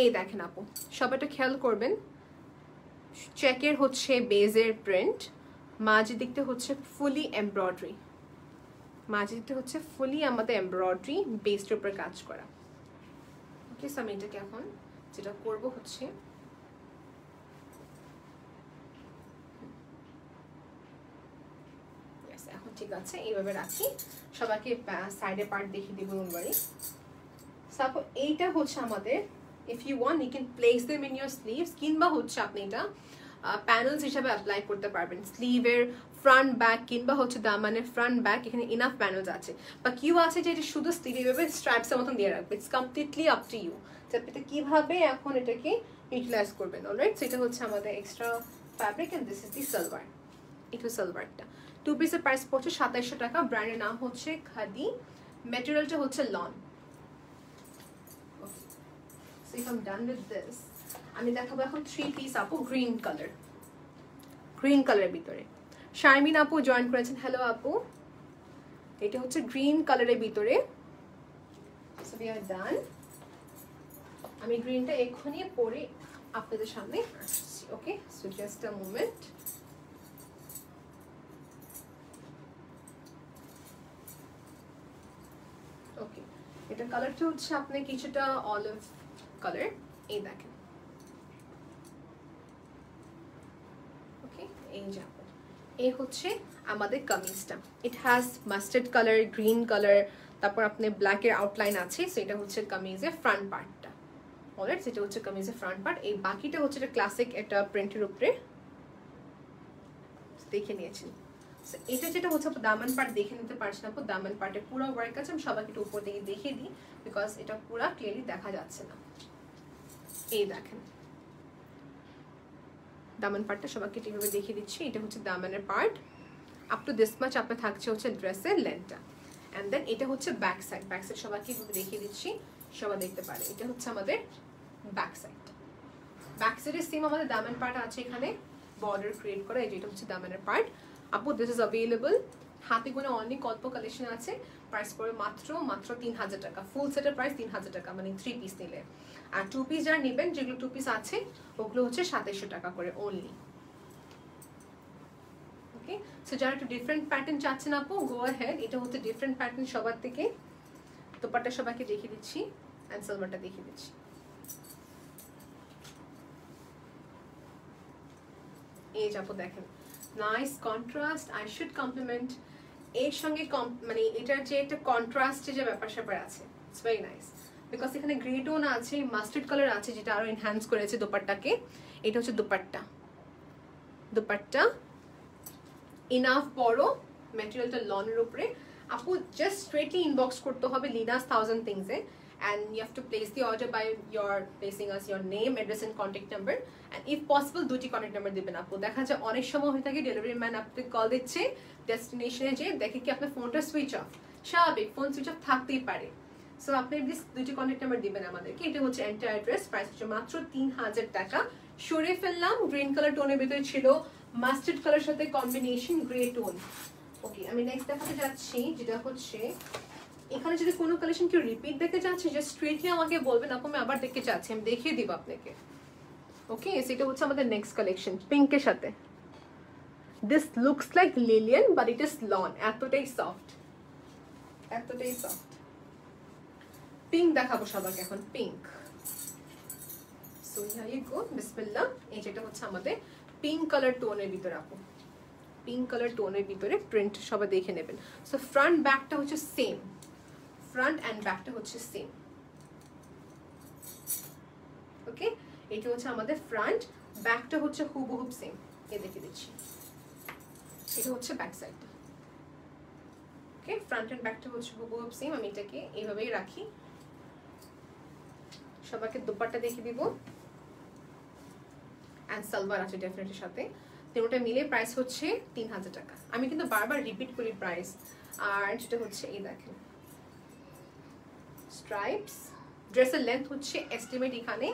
এই দেখেন আপু সবাইটা খেয়াল করবেন চেকের হচ্ছে বেজের প্রিন্ট মাঝের দিকটা হচ্ছে ফুলি এমব্রয়ডারি দিকটা হচ্ছে ফুলি আমাদের এমব্রয়ডারি বেসটার উপর কাজ করা। ওকে আমি এটাকে এখন যেটা করব হচ্ছে এখন ঠিক আছে, এইভাবে রাখি, সবাইকে সাইডে পার্ট দেখিয়ে দিব সাপোজ এইটা হচ্ছে আমাদের if you want you can place them in your sleeves কিংবা হচ্ছে আপনি এটা প্যানেলস হিসাবে অ্যাপ্লাই করতে পারবেন স্লিভের ফ্রন্ট ব্যাক কিংবা হচ্ছে দামানের ফ্রন্ট ব্যাক এখানে ইনাফ প্যানেলস আছে বা কিউ আছে যে এটা শুধু স্লিভ এভাবে স্ট্রাইপসের মতন দিয়ে রাখবে it's completely up to you যে আপনি কীভাবে এখন এটাকে ইউটিলাইজ করবেন অলরাইট সেটা হচ্ছে আমাদের extra fabric and this is the salwar এটা সালওয়ারটা টু পিসের প্রাইস পড়ছে সাতাইশশো টাকা। ব্র্যান্ডের নাম হচ্ছে খাদি ম্যাটেরিয়ালটা হচ্ছে lawn So if I'm done with this, আমি দেখাবো এখন থ্রি পিস আপু গ্রিন কালার গ্রিন কালারের ভিতরে। শারমিন আপু জয়েন করেছেন। হ্যালো আপু। এটা হচ্ছে গ্রিন কালারের ভিতরে। সো উই আর ডান আমি গ্রিনটা এক্ষুনি পরে আপনাদের সামনে আসছি okay so just a moment okay এটা কালারটা হচ্ছে আপনি কিছুটা অলিভ কালার এই দেখেন এই হচ্ছে আমাদের কামিজটা it has mustard colour green colour তারপর আপনি ব্ল্যাকের আউটলাইন আছে সেটা হচ্ছে কামিজের ফ্রন্ট পার্টটা অলরেড সেটা হচ্ছে কামিজের ফ্রন্ট পার্ট এই বাকিটা হচ্ছে একটা ক্লাসিক একটা প্রিন্টের উপরে। দেখে নিয়েছি। এটা যেটা হচ্ছে দামান পার্ট দেখে নিতে পারছেন আপু। দামান পার্টে পুরো ওয়ার্ক আছে, আমি সবাইকে একটু উপর দিকে দেখিয়ে দিই বিকজ এটা পুরো ক্লিয়ারলি দেখা যাচ্ছে না। এই দেখেন। দামান পার্টটা সবাইকে ঠিকভাবে দেখিয়ে দিচ্ছি, এটা হচ্ছে দামানের part up to this much আপনার থাকছে হচ্ছে ড্রেসের লেন্থটা অ্যান্ড দেন এটা হচ্ছে ব্যাক সাইড ব্যাক সাইড সবাইকে এভাবে দেখিয়ে দিচ্ছি, সবাই দেখতে পারে। এটা হচ্ছে আমাদের ব্যাক সাইড ব্যাক সাইডের সেম আমাদের দামের পার্ট আছে এখানে বর্ডার ক্রিয়েট করা এটা হচ্ছে দামের পার্ট আপু দিস ইজ অ্যাভেলেবল হাতে কোনো অনেক অল্প কালেকশন আছে। প্রাইস পড়ে মাত্র মাত্র তিন হাজার টাকা। ফুল সেটের প্রাইস তিন হাজার টাকা মানে থ্রি পিস নিলে। আর টু পিস যারা নেবেন, যেগুলো টু পিস আছে, ওগুলো হচ্ছে সাতাইশশো টাকা করে অনলি ওকে সো যারা একটু ডিফারেন্ট প্যাটার্ন চাচ্ছেন আপু গো হেড এটা হচ্ছে ডিফারেন্ট প্যাটার্ন সবার থেকে। দোপাট্টা সবাইকে দেখিয়ে দিচ্ছি অ্যান্ড সালভারটা দেখিয়ে দিচ্ছি। এই যাব দেখেন nice contrast I should complement এর সঙ্গে মানে এটার যে একটা কন্ট্রাস্টে যে ব্যাপার স্যাপার আছে ইটস ভেরি নাইস বিকজ এখানে গ্রে টোন আছে মাস্টার্ড কালার আছে যেটা আরও এনহ্যান্স করেছে দোপাট্টাকে। এটা হচ্ছে দোপাট্টা। দোপাট্টা ইনাফ বড় ম্যাটেরিয়ালটা লনের উপরে। আপু জাস্ট স্ট্রেটলি ইনবক্স করতে হবে লিনাস থাউজেন্ড থিংসে and you have to place the order by your, placing us your name, address and contact number and if possible দুটি কন্ট্যাক্ট নাম্বার দিবেন আপু। দেখা যায় অনেক সময় হয়ে থাকে ডেলিভারি ম্যান আপনাকে কল দিচ্ছে ডেস্টিনেশনে যে দেখে কি আপনার ফোনটা সুইচ অফ স্বাভাবিক ফোন সুইচ অফ থাকতেই পারে। সো আপনি প্লিজ দুটি কন্ট্যাক্ট নাম্বার দিবেন আমাদেরকে। এটা হচ্ছে এন্টার অ্যাড্রেস প্রাইস হচ্ছে মাত্র তিন হাজার টাকা। সরে ফেললাম গ্রিন কালার টোনের ভিতরে ছিল মাস্টার্ড কালার সাথে কম্বিনেশন গ্রে টোন ওকে আমি নেক্সট দেখাতে যাচ্ছি, যেটা হচ্ছে, এখানে যদি কোনো কালেকশন কেউ রিপিট দেখতে চাচ্ছে যে স্ট্রেটলি আমাকে বলবেন, আপু, আমি আবার দেখতে চাচ্ছি, আমি দেখিয়ে দিব আপনাকে। ওকে সেটা হচ্ছে আমাদের নেক্সট কালেকশন পিঙ্কের সাথে। This looks like linen but it is lawn এতটাই সফট এতটাই সফট পিঙ্ক দেখাবো সবাইকে এখন পিঙ্ক সো এই যেটা হচ্ছে আমাদের পিঙ্ক কালার টোনের ভিতরে পিঙ্ক কালার টোনের ভিতরে প্রিন্ট সবাই দেখে নেবেন। সো ফ্রন্ট ব্যাকটা হচ্ছে সেম ফ্রন্ট অ্যান্ড ব্যাকটা হচ্ছে সেম ওকে এটা হচ্ছে আমাদের ফ্রন্ট ব্যাকটা হচ্ছে হুবহুব সেম এ দেখে এটা হচ্ছে ব্যাক ওকে ফ্রন্ট অ্যান্ড ব্যাকটা হচ্ছে হুবহুব সেম আমি এটাকে এইভাবেই রাখি। সবাইকে দুপাট্টা দেখে দিব। অ্যান্ড সালভার আছে ডেফিনেটের সাথে। তিনটা মিলে প্রাইস হচ্ছে তিন হাজার টাকা। আমি কিন্তু বারবার রিপিট করি প্রাইস আর যেটা হচ্ছে এই দেখেন। স্ট্রাইপস ড্রেসের লেন্থ হচ্ছে এস্টিমেট এখানে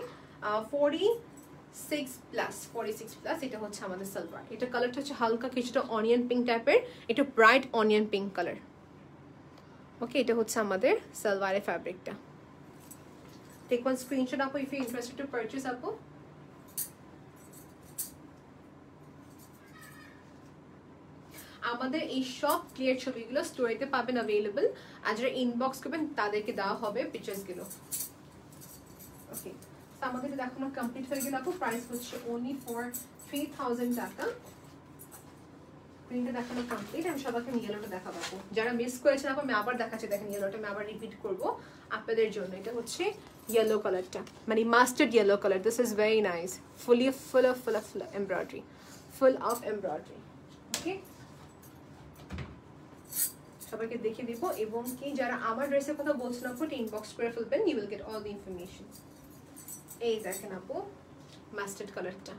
forty six plus forty six plus এটা হচ্ছে আমাদের সালভার এটা কালারটা হচ্ছে হালকা কিছুটা অনিয়ন পিঙ্ক টাইপের এটা bright onion pink colour okay এটা হচ্ছে আমাদের সালভারের ফ্যাব্রিকটা টেক ওয়ান স্ক্রিনশট আপু if you interested to purchase আপু আমাদের এই সব ক্লিয়ার ছবিগুলো স্টোরিতে পাবেন অ্যাভেলেবল আর যারা ইনবক্স করবেন, তাদেরকে দেওয়া হবে পিকচার্সগুলো ওকে তো আমাদের দেখানো কমপ্লিট হয়ে গেল আপু প্রাইস হচ্ছে ওনলি ফর থ্রি থাউজেন্ড টাকা। প্রিন্টটা দেখানো কমপ্লিট আমি সবাইকে ইয়েলোটা দেখাবো যারা মিস করেছেন আপু আমি আবার দেখাচ্ছি। দেখেন ইয়েলোটা আমি আবার রিপিট করব আপনাদের জন্য। এটা হচ্ছে ইয়েলো কালারটা মানে mustard yellow colour this is very nice fully full of full of embroidery full of embroidery okay সবাইকে দেখে দিব এবং কি যারা আমার ড্রেসের কথা বলছেন আপু ইনবক্স করে ফেলবেন you will get all the information এই দেখেন আপু মাস্টার্ড কালারটা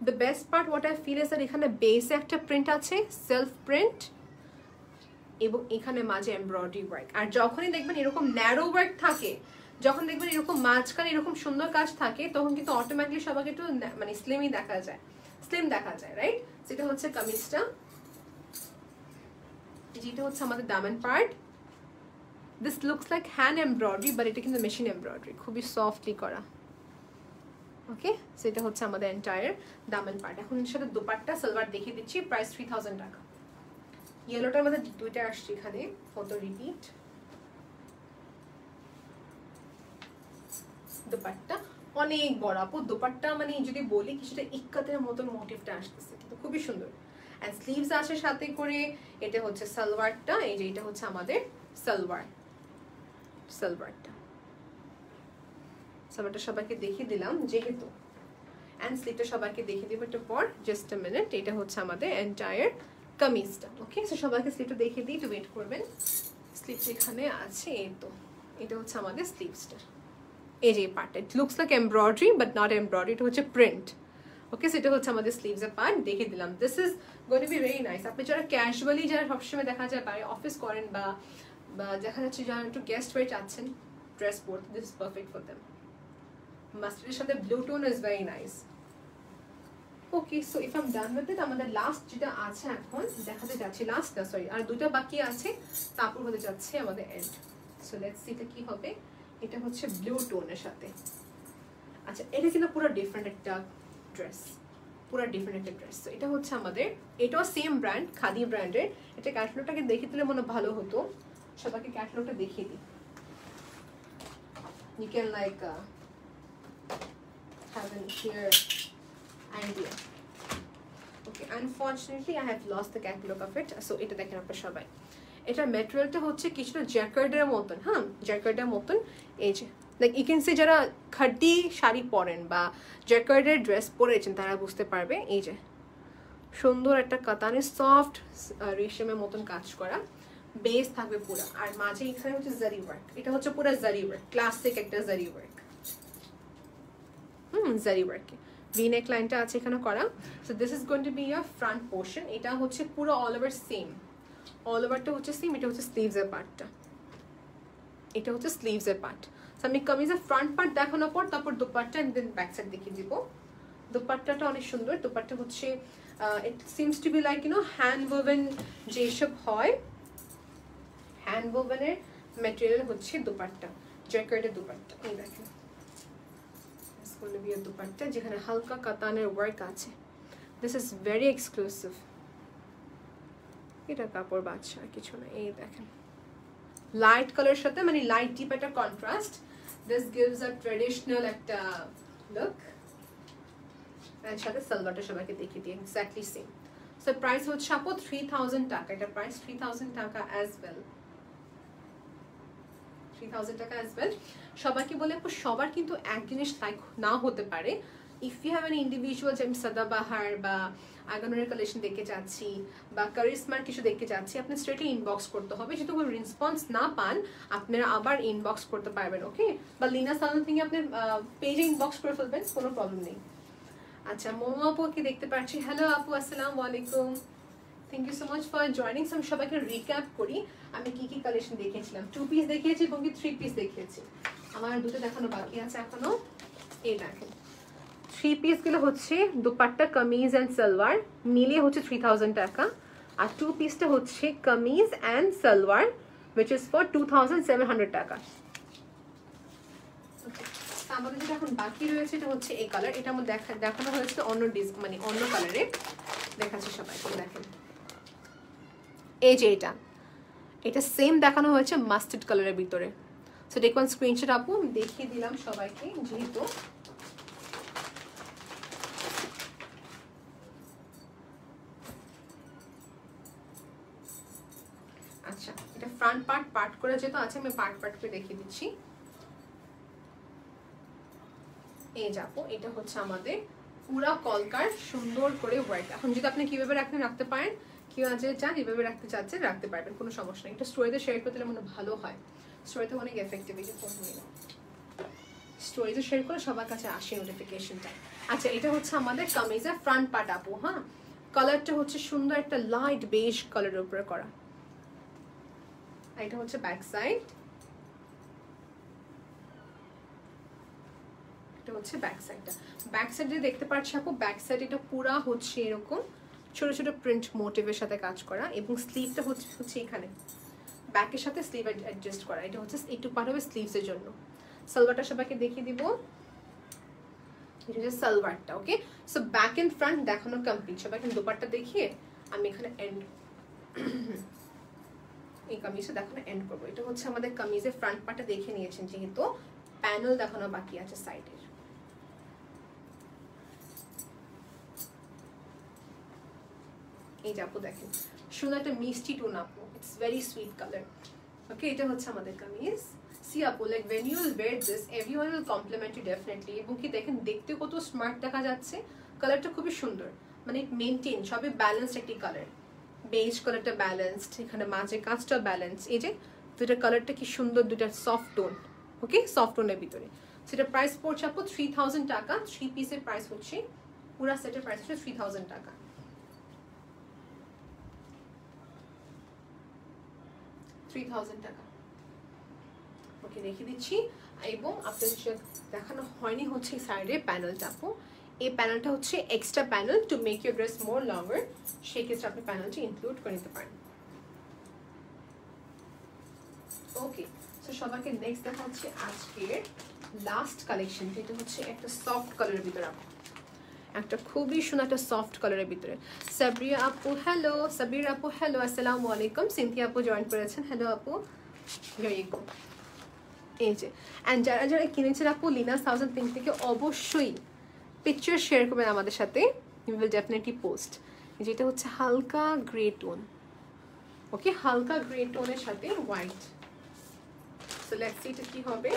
the best part what I feel is এখানে বেসে একটা প্রিন্ট আছে সেলফ প্রিন্ট এবং এখানে মাঝে এমব্রয়ডারি ওয়ার্ক আর যখনই দেখবেন এরকম ন্যারো ওয়ার্ক থাকে যখন দেখবেন এরকম মাঝখানে এরকম সুন্দর কাজ থাকে, তখন কিন্তু অটোমেটিকলি সবাইকে একটু মানে স্লিমই দেখা যায়। স্লিম দেখা যায় রাইট সেটা হচ্ছে কামিজটা। যেটা হচ্ছে আমাদের দামান part this looks like hand embroidery but এটা কিন্তু মেশিন এমব্রয়ডারি খুবই সফটলি করা। ওকে সেটা হচ্ছে আমাদের এন্টায়ার দামান পার্ট এখন সাথে দুপাট্টা সালোয়ার দেখিয়ে দিচ্ছি প্রাইস থ্রি থাউজেন্ড টাকা। ইয়েলোটার মধ্যে দুইটা আসছে এখানে ফটো রিপিট দুপাট্টা অনেক বড়। আপু, দুপাট্টা মানে যদি বলি কিছুটা ইক্কাতের মতন মোটিভটা আসতেছে, কিন্তু খুবই সুন্দর। অ্যান্ড স্লিভস আসে সাথে করে, এটা হচ্ছে সালোয়ারটা, এই যে এটা হচ্ছে আমাদের সালোয়ার, সালোয়ারটা। সালোয়ারটা সবাইকে দেখিয়ে দিলাম, যেহেতু। অ্যান্ড স্লিভটা সবাইকে দেখিয়ে দিব একটু পর জাস্ট মিনিট এটা হচ্ছে আমাদের এন্টায়ার কামিজটা ওকে সো সবাইকে স্লিভটা দেখিয়ে দিই, একটু ওয়েট করবেন। স্লিভস এখানে আছে, এই তো, এটা হচ্ছে আমাদের স্লিভসটা এই যে পার্টটা it looks like embroidery but not embroidery এটা হচ্ছে প্রিন্ট ওকে সেটা হচ্ছে আমাদের স্লিভস এর পার্ট দেখে দিলাম। This is going be very nice আপনি যারা ক্যাজুয়ালি যারা সবসময় দেখা যায় বাইরে অফিস করেন বা বা দেখা যাচ্ছে যারা একটু গেস্ট ওয়ে চাচ্ছেন ড্রেস পরতে this is perfect for them মাস্টারের সাথে blue tone is very nice okay so if am done with it আমাদের লাস্ট যেটা আছে এখন, দেখাতে যাচ্ছি লাস্ট না সরি আর দুটো বাকি আছে, তারপর হতে যাচ্ছে আমাদের এন্ড সো লেটস সি এটা কি হবে। এটা হচ্ছে ব্লু টোনের সাথে। আচ্ছা এটা কিন্তু পুরো ডিফারেন্ট একটা ড্রেস পুরো ডিফারেন্ট একটা ড্রেস তো এটা হচ্ছে আমাদের এটাও সেম ব্র্যান্ড খাদি ব্র্যান্ডের এটা ক্যাটলগটাকে দেখে দিলে মনে ভালো হতো। সবাইকে ক্যাটলগটা দেখিয়ে দিই। You can like uh, have a clear idea. Okay unfortunately i have the catalog of it. So এটা দেখেন আপনারা সবাই। এটার ম্যাটেরিয়ালটা হচ্ছে কিছুটা জ্যাকার্ডের মতন হ্যাঁ? জ্যাকার্ডের মতন। এই যে লাইক ইউ সে যারা খাড্ডি শাড়ি পরেন বা জ্যাকার্ডের ড্রেস পরেছেন, তারা বুঝতে পারবে, এই যে, সুন্দর একটা কাতানের সফট রেশমের মতন কাজ করা বেস থাকবে পুরো। আর মাঝে এখানে হচ্ছে জারি ওয়ার্ক এটা হচ্ছে পুরো জারি ওয়ার্ক ক্লাসিক একটা জারি ওয়ার্ক হুম জারি ওয়ার্ক ভি নেক লাইনটা আছে এখানে করা। So this is going to be your front portion এটা হচ্ছে পুরো অল ওভার সেম অল ওভারটা হচ্ছে সেম এটা হচ্ছে স্লিভসের পার্টটা এটা হচ্ছে স্লিভসের পার্ট সো আমি কামিজের ফ্রন্ট পার্ট দেখানোর পর, তারপর dupatta and then back side দেখিয়ে দিব। দুপাট্টাটা অনেক সুন্দর। দুপাট্টা হচ্ছে it seems to be like you know hand woven যেসব হয় হ্যান্ড ওভেনের ম্যাটেরিয়াল হচ্ছে দুপাট্টা জ্যাকেটের দুপাট্টা। এই দেখেন। বিয়ের দুপাট্টা যেখানে হালকা কাতানের ওয়ার্ক আছে। দিস ইজ ভেরি এক্সক্লুসিভ এটা কাপড় বাচ্চা কিছু না। এই দেখেন। লাইট কালারের সাথে মানে লাইট ডিপ একটা contrast this gives a traditional একটা লুক এর সাথে সালোয়ারটা সবাইকে দেখিয়ে দিই এক্স্যাক্টলি সেম সো প্রাইস হচ্ছে আপু থ্রি থাউজেন্ড টাকা, এটা price three thousand taka as well three thousand taka as well সবাইকে বলে আপু, সবার কিন্তু এক জিনিস লাইক না হতে পারে। If you have an individual যে আমি সাদাবাহার বা আগানোর কালেকশন দেখতে চাচ্ছি বা কারিশমার কিছু দেখতে চাচ্ছি আপনি স্ট্রেটলি ইনবক্স করতে হবে। যদি কোনো রেসপন্স না পান, আপনারা আবার ইনবক্স করতে পারবেন ওকে বা লিনা সালন থেকে আপনি পেজে ইনবক্স করে ফেলবেন, কোনো প্রবলেম নেই। আচ্ছা মোমো আপু কি দেখতে পাচ্ছি। হ্যালো আপু, আসসালামু আলাইকুম। Thank you so much for joining আমি সবাইকে রিক্যাপ করি। আমি কি কি কালেকশন দেখিয়েছিলাম টু পিস দেখিয়েছি এবং কি থ্রি পিস দেখিয়েছি। আমার দুটো দেখানো বাকি আছে এখনও। এই দেখেন। থ্রি পিসগুলো হচ্ছে দুপাট্টা, কামিজ অ্যান্ড সালোয়ার। মিলিয়ে হচ্ছে থ্রি থাউজেন্ড টাকা। আর টু পিসটা হচ্ছে kameez and salwar two thousand seven hundred taka. আমাদের যেটা এখন বাকি রয়েছে, এটা হচ্ছে এই কালার দেখা দেখানো হয়েছে অন্য মানে অন্য সবাইকে দেখেন। যে এটা। এটা সেম দেখানো হয়েছে কালারের ভিতরে। সো স্ক্রিনশট আপু। দেখিয়ে দিলাম সবাইকে, যেহেতু আচ্ছা এটা ফ্রন্ট পার্ট পার্ট করে যেহেতু আছে, আমি পার্ট পার্ট করে দেখিয়ে দিচ্ছি। এই যাব এটা হচ্ছে আমাদের পুরা কলকার সুন্দর করে ওয়ার্ক এখন যদি আপনি কীভাবে রাখতে রাখতে পারেন। কেউ আজ চান, এভাবে রাখতে চাচ্ছেন রাখতে পারবেন, কোনো সমস্যা নেই। এটা স্টোরিতে শেয়ার করতে মনে ভালো হয়। স্টোরিতে অনেক এফেক্টিভ এই স্টোরিতে শেয়ার করে সবার কাছে আসে নোটিফিকেশনটা আচ্ছা এটা হচ্ছে আমাদের কামিজের ফ্রন্ট পার্ট আপু হ্যাঁ? কালারটা হচ্ছে সুন্দর একটা লাইট বেশ কালারের উপরে করা। এটা হচ্ছে ব্যাক সাইড এটা হচ্ছে ব্যাক সাইডটা ব্যাক সাইডে দেখতে পাচ্ছি আপু ব্যাক সাইড এটা পুরা হচ্ছে এরকম ছোট ছোট প্রিন্ট মোটিভের সাথে কাজ করা এবং স্লিভটা হচ্ছে হচ্ছে এখানে। ব্যাকের সাথে স্লিভ অ্যাডজাস্ট করা। এটা হচ্ছে একটু পার্ট হবে স্লিভসের জন্য। সালোয়ারটা সবাইকে দেখিয়ে দিব। এটা হচ্ছে সালোয়ারটা okay so back and front দেখানো কমপ্লিট সবাইকে দোপারটা দেখিয়ে আমি এখানে এন্ড এই কামিজটা দেখানো এন্ড করব। এটা হচ্ছে আমাদের কামিজের ফ্রন্ট পার্টটা দেখে নিয়েছেন যেহেতু। প্যানেল দেখানো বাকি আছে সাইডের এই যে আপু দেখেন, সুন্দর একটা মিষ্টি টোন আপু। It's very sweet colour okay এটা হচ্ছে আমাদের কামিজ। সি আপু like when you will this everyone will compliment you definitely এবং কি দেখেন, দেখতে কত স্মার্ট দেখা যাচ্ছে। কালারটা খুবই সুন্দর। মানে মেনটেন সবই ব্যালেন্সড একটি কালার বেজ কালারটা ব্যালেন্সড এখানে মাঝে কাজটা ব্যালেন্স এই যে দুটা কালারটা কি সুন্দর দুটা সফট টোন ওকে সফট টোনের ভিতরে। সেটা প্রাইস পড়ছে আপু থ্রি থাউজেন্ড টাকা থ্রি পিসের প্রাইস হচ্ছে, পুরা সেটের প্রাইস হচ্ছে three thousand taka. Three thousand taka. Okay রেখে দিচ্ছি। এবং আপনাদের দেখানো হয়নি হচ্ছে এই সাইডে প্যানেলটা আপু। এই প্যানেলটা হচ্ছে extra panel to make your dress more longer সেক্ষেত্রে আপনি প্যানেলটি ইনক্লুড করে নিতে পারেন। ওকে সো সবাইকে নেক্সট দেখা হচ্ছে আজকের লাস্ট কালেকশন যেটা হচ্ছে একটা সফট কালারের ভিতরে। আপু একটা খুবই সুন্দর একটা সফট কালারের ভিতরে। সাবরিয়া আপু হ্যালো সাবির আপু হ্যালো আসসালামু আলাইকুম। সিনথিয়া আপু জয়েন করেছেন হ্যালো আপু। এই যে অ্যান্ড যারা যারা কিনেছেন আপু লিনাস থাউজেন্ড পিঙ্ক থেকে অবশ্যই পিকচার শেয়ার করবেন আমাদের সাথে উইল ডেফিনেটলি পোস্ট যেটা হচ্ছে হালকা গ্রে টোন ওকে হালকা গ্রে টোনের সাথে হোয়াইট সো লেটস এটা কি হবে।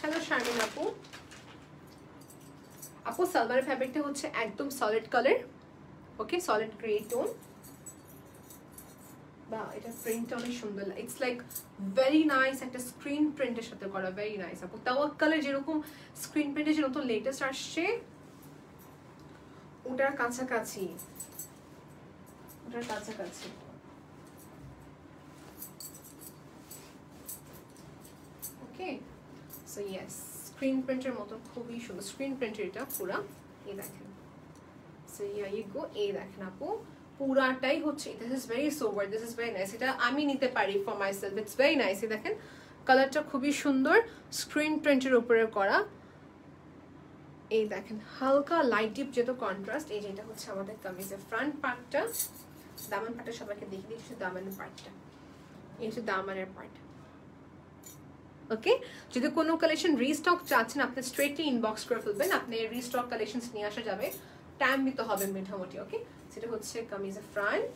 হ্যালো শারমিন আপু। আপু, সালমারের ফ্যাব্রিকটা হচ্ছে একদম solid colour okay solid grey tone বা এটা প্রিন্ট অনেক সুন্দর ইটস লাইক ভেরি নাইস একটা স্ক্রিন প্রিন্টের সাথে করা ভেরি নাইস আপু তাওয়াক্কালের যেরকম স্ক্রিন প্রিন্টে যে নতুন লেটেস্ট আসছে, ওটার কাছাকাছি ওটার কাছাকাছি। ওকে? সো ইয়েস স্ক্রিন প্রিন্টের মতো খুবই সুন্দর স্ক্রিন প্রিন্টের এটা পুরা, এই দেখেন। সো ইয়া ইউ গো এই দেখেন আপু। পুরাটাই হচ্ছে this is very sober this is very nice এটা আমি নিতে পারি for my self it's very nice দেখেন কালারটা খুবই সুন্দর স্ক্রিন প্রিন্টের উপরে করা, এই দেখেন, হালকা লাইট ডিপ যেহেতু কন্ট্রাস্ট এই যেটা হচ্ছে আমাদের কামিজের ফ্রন্ট পার্টটা দামান পার্টটা সবাইকে দেখিয়ে দিচ্ছি দামানের পার্টটা এই হচ্ছে দামানের পার্ট ওকে যদি কোনো কালেকশন রিস্টক চাচ্ছেন, আপনি স্ট্রেটলি ইনবক্স করে ফেলবেন, আপনি রিস্টক কালেকশন নিয়ে আসা যাবে টাইম দিতে হবে মোটামুটি ওকে? সেটা হচ্ছে কামিজের ফ্রন্ট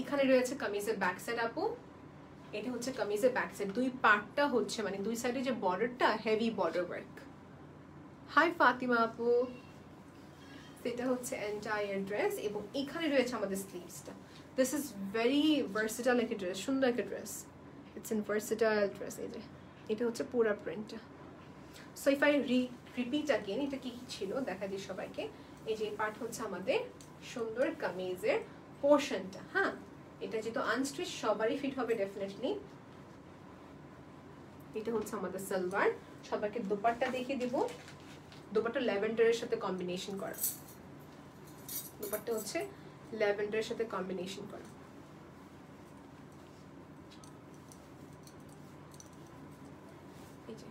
এখানে রয়েছে কামিজের ব্যাক সাইড আপু। এটা হচ্ছে কামিজের ব্যাক সাইড দুই পার্টটা হচ্ছে মানে দুই সাইডে যে বর্ডারটা heavy border work hi Fatima আপু। সেটা হচ্ছে এন্টায়ার ড্রেস এবং এখানে রয়েছে আমাদের স্লিভসটা দিস ইজ ভেরি ভার্সিটাল একটা ড্রেস সুন্দর একটা dress it's in versatile dress এই যে। এটা হচ্ছে পুরা প্রিন্টটা so if I re repeat again এটা কি ছিল? দেখা দিই সবাইকে। এই যে পার্ট হচ্ছে আমাদের সুন্দর কামিজের পোর্শনটা হ্যাঁ? এটা যেহেতু আনস্ট্রিচ সবারই ফিট হবে ডেফিনেটলি এটা হচ্ছে আমাদের সালোয়ার। সবাইকে দোপাট্টা দেখিয়ে দিব। দোপাট্টা ল্যাভেন্ডারের সাথে কম্বিনেশন করা। দোপাট্টা হচ্ছে ল্যাভেন্ডারের সাথে কম্বিনেশন করা এই যে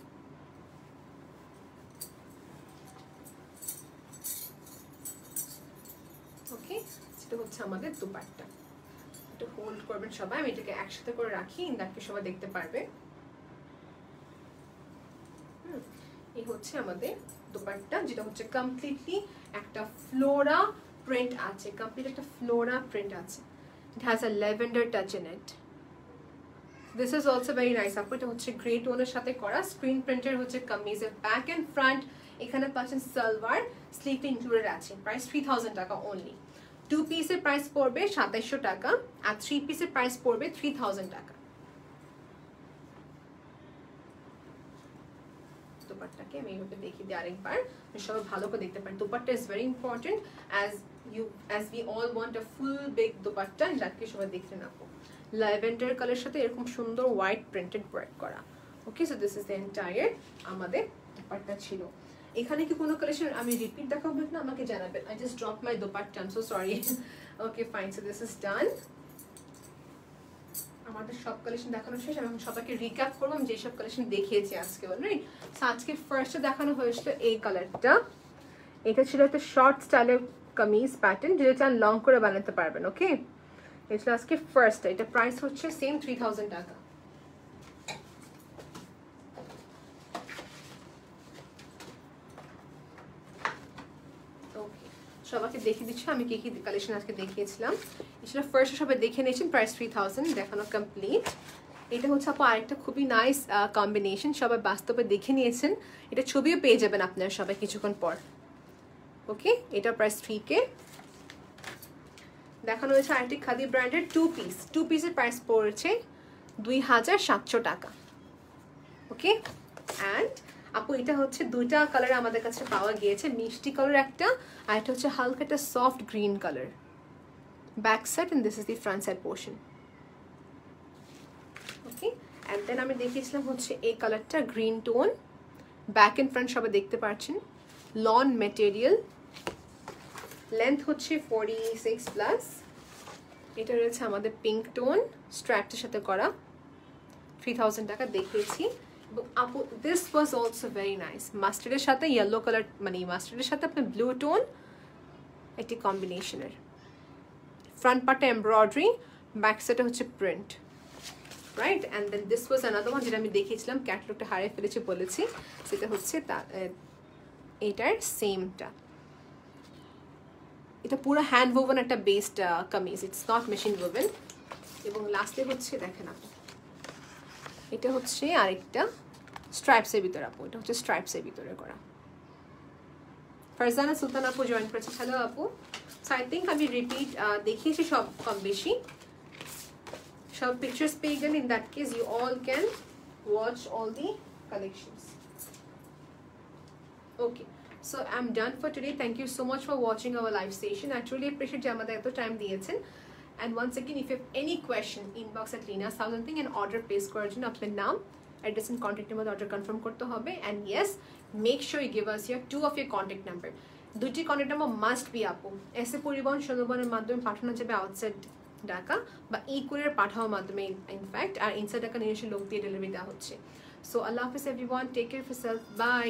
ওকে সেটা হচ্ছে আমাদের দুপাট্টা। একটু হোল্ড করবেন সবাই আমি এটাকে একসাথে করে রাখি ইন্দাকে সবাই দেখতে পারবে। হুম, এই হচ্ছে আমাদের দুপাট্টা যেটা হচ্ছে কমপ্লিটলি একটা ফ্লোরা প্রিন্ট আছে কমপ্লিট একটা ফ্লোরা প্রিন্ট আছে। It has a lavender touch in it this is also very nice আপু এটা হচ্ছে গ্রে টোনের সাথে করা। স্ক্রিন প্রিন্টের হচ্ছে কামিজের ব্যাক অ্যান্ড ফ্রন্ট এখানে পাচ্ছেন সালোয়ার স্লিভ ইনক্লুডেড আছে। Price three thousand taka only two পিসের প্রাইস পড়বে সাতাইশশো টাকা আর থ্রি পিসের প্রাইস পড়বে থ্রি থাউজেন্ড টাকা। দোপাট্টাকে আমি এইভাবে দেখিয়ে দিই আরেকবার। সবাই ভালো করে দেখতে পারেন। Dupatta is very important as you as we all want a full big dupatta, যাকে সবাই দেখতে না ল্যাভেন্ডার কালার সাথে এরকম সুন্দর হোয়াইট প্রিন্টেড ওয়ার্ক করা। Okay so this is the entire আমাদের দোপাট্টা ছিল। এখানে কি কোনো কালেকশন আমি রিপিট দেখাবো না, আমাকে জানাবেন। I just drop my dupatta I so sorry okay fine so this is done আমাদের সব কালেকশন দেখানো শেষ, আমি সবাইকে রিক্যাপ করব আমি যেসব কালেকশন দেখিয়েছি আজকে অলরেডি সো আজকে ফার্স্টে দেখানো হয়েছিল এই কালারটা এটা ছিল একটা শর্ট স্টাইলের কামিজ প্যাটার্ন যেটা চান লং করে বানাতে পারবেন ওকে এটা আজকে ফার্স্ট এটা প্রাইস হচ্ছে সেম থ্রি টাকা ওকে সবাইকে দেখিয়ে দিচ্ছি, আমি কি কি কালেকশন আজকে দেখিয়েছিলাম। এছাড়া ফার্স্ট সবাই দেখে নিয়েছেন প্রাইস থ্রি থাউজেন্ড দেখানো কমপ্লিট এটা হচ্ছে আপু আরেকটা খুবই নাইস কম্বিনেশন সবাই বাস্তবে দেখে নিয়েছেন। এটা ছবিও পেয়ে যাবেন আপনারা সবাই কিছুক্ষণ পর। ওকে এটা প্রাইস থ্রি কে। দেখানো হয়েছে আরেকটি খাদি ব্র্যান্ডের টু পিস টু পিসের প্রাইস পড়েছে দুই হাজার সাতশো টাকা। ওকে অ্যান্ড আপু, এটা হচ্ছে দুইটা কালার আমাদের কাছে পাওয়া গিয়েছে, মিষ্টি কালার একটা, আর এটা হচ্ছে হালকা একটা soft green colour back side and this is the front side portion okay and then আমি দেখিয়েছিলাম হচ্ছে এই কালারটা green tone back and front সবাই দেখতে পাচ্ছেন লন মেটেরিয়াল লেন্থ হচ্ছে ফোরটি সিক্স প্লাস এটা রয়েছে আমাদের পিঙ্ক টোন স্ট্র্যাপটার সাথে করা। থ্রি টাকা দেখিয়েছি। আপু this was also very nice মাস্টার্ডের সাথে ইয়েলো কালার মানে মাস্টার্ডের সাথে আপনার ব্লু টোন একটি কম্বিনেশনের ফ্রন্ট পার্টটা এমব্রয়ডারি ব্যাক সাইডে হচ্ছে print right and then this was another one যেটা আমি দেখিয়েছিলাম ক্যাটলগটা হারিয়ে ফেলেছি বলেছি, সেটা হচ্ছে এটার সেমটা এটা পুরো হ্যান্ড ওভেন একটা based kameez it's not machine woven এবং লাস্টে হচ্ছে, দেখেন আপু, এটা হচ্ছে আরেকটা স্ট্রাইপসের ভিতরে আপু, এটা হচ্ছে স্ট্রাইপসের ভিতরে করা। ফারজানা সুলতান আপু জয়েন করেছে। হ্যালো আপু। সো আই থিঙ্ক আমি রিপিট দেখিয়েছি সব কম বেশি। সব পিকচার্স পেয়ে গেলেন in that case you all can watch all the collections okay so I am done for today thank you so much for watching our live session I truly appreciate যে আমাদের এত টাইম দিয়েছেন। And once if you have any question, inbox at Lina something and order place করার জন্য আপনার নাম address and কন্ট্যাক্টের মধ্যে order confirm করতে হবে and yes make sure you give us your two of your contact number দুটি contact number must be আপু। S A Paribahan সুন্দরবনের মাধ্যমে পাঠানো যাবে আউটসাইড ঢাকা বা ই কুরিয়ার পাঠাওয়ার মাধ্যমে ইনফ্যাক্ট আর ইনসাইড ঢাকা নিজস্ব লোক দিয়ে ডেলিভারি দেওয়া হচ্ছে। সো আল্লাহ হাফিজ everyone take care for self bye